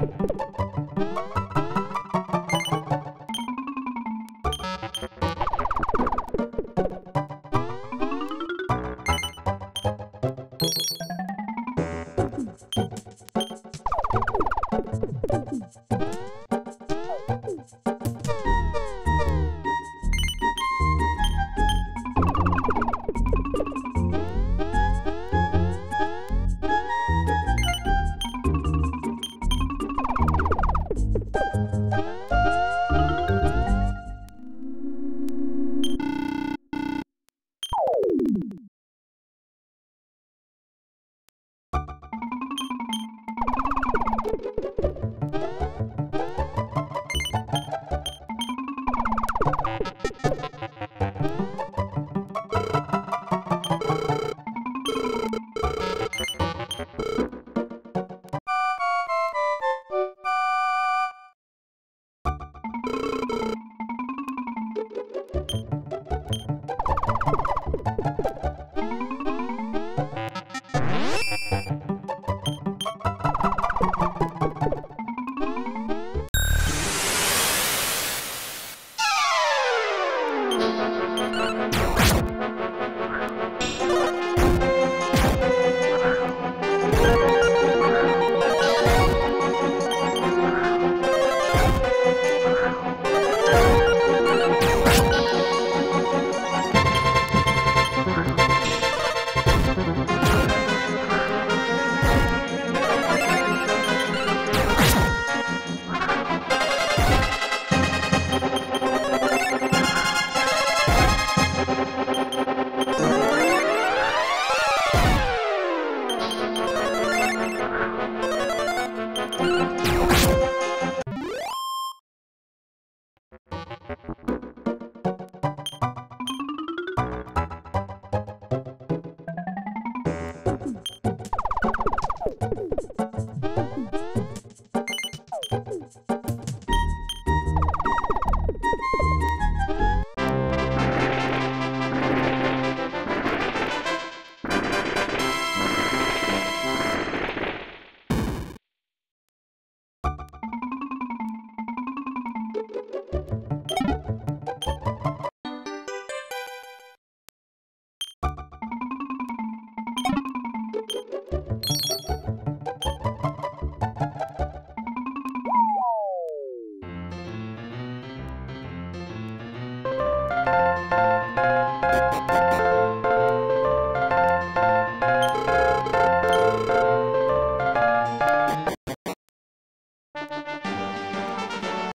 you